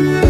you.